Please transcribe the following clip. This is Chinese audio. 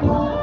我。